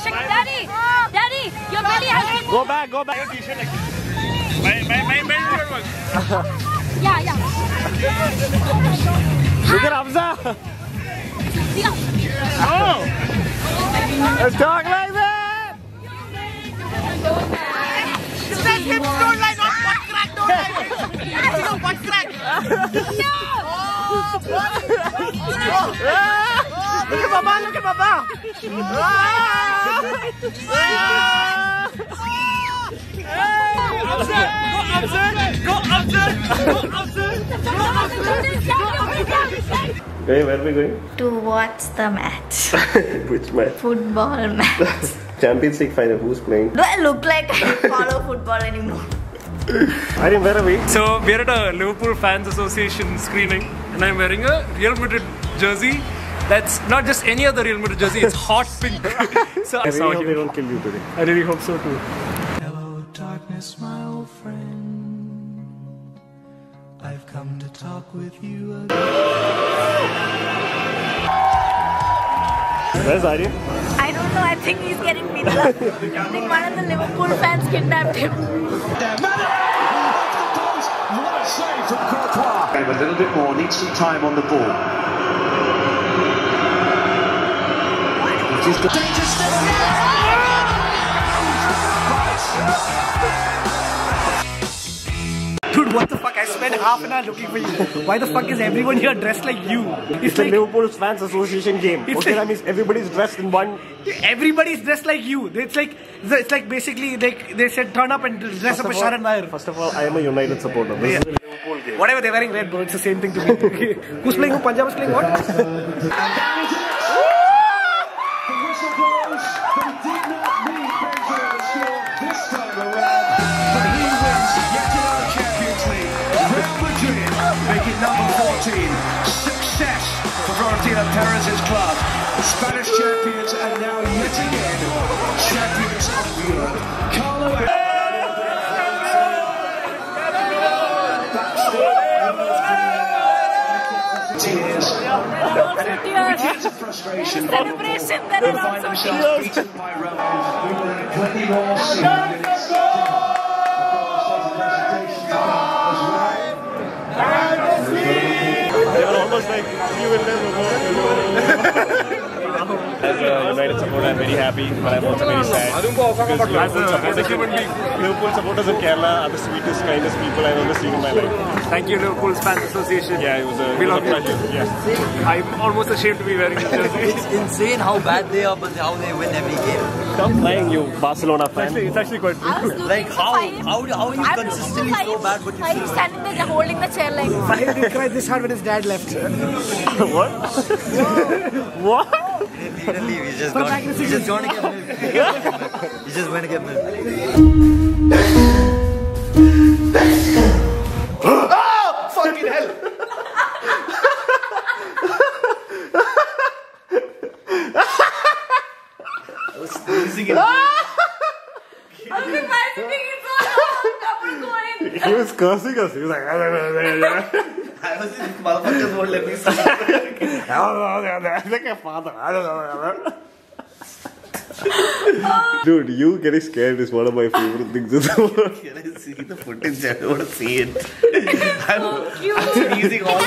shake it. Daddy, Daddy, your belly has been. Go back, go back. My, my, my, my favorite one. Yeah, yeah. Look at Hamza. Yeah. Oh! Talk like that. Ah! Look at Baba, look at Baba. Ah! Hey, where are we going? To watch the match. Which match? Football match. Champions League final. Who's playing? Do I look like I follow football anymore? I didn't where are we? So we're at a Liverpool Fans Association screening, and I'm wearing a Real Madrid jersey. That's not just any other Real Madrid jersey; it's hot pink. so I I really saw hope they don't kill you today. I really hope so too. Hello, darkness, my old friend. I've come to talk with you again. Where's Aryan? I don't know. I think he's getting beaten up. I think one of the Liverpool fans kidnapped him. A little bit more, needs some time on the ball. It is Dude, what the fuck? I spent half an hour looking for you. Why the fuck is everyone here dressed like you? It's It's the like Liverpool Fans Association game. It's okay, like- that means everybody's dressed in one. everybody's dressed like you. It's like it's like basically like they said turn up and dress First up of as all- Sharan Nair. First of all, I am a United supporter. This is a Liverpool game. Whatever they're wearing red, bro. It's the same thing to me. Okay. Who's playing who? Punjab is playing what? Did not to score this time around. But he wins yet another Champions League. Real Madrid make it number 14. Success for Florentino Perez's club. The Spanish champions and now yet again champions of Europe. Carlo Tears of frustration. Celebration, there are find lots of themselves beaten by Roma. Plenty more soon. minutes. They were almost like you and them. As a United supporter, I'm very happy, but I'm also very sad. Because As a, as a Liverpool human being. supporters, Liverpool supporters in Kerala are the sweetest, kindest people I've ever seen in my life. Thank you, Liverpool Fans Association. Yeah, it was a, We it was love a you. pleasure. Yes. I'm almost ashamed to be wearing this jersey. It's insane how bad they are, but how they win every game. Stop lying, you Barcelona fan. Actually, it's actually quite I was looking Like how how how are you I'm consistently looking so bad, but you five still standing there holding the chair like. Fahim didn't cry this hard when his dad left. what? what? He didn't leave. He's just Come gone. back in He's six just going to get milk. He's just going to get milk. Fucking hell! Uncle, why is it so long? Couple going. He was cursing us. He was like, I was let me Dude, you getting scared is one of my favorite things in the world. Can I see the footage? I want to see it. I'm, so cute. I'm freezing all.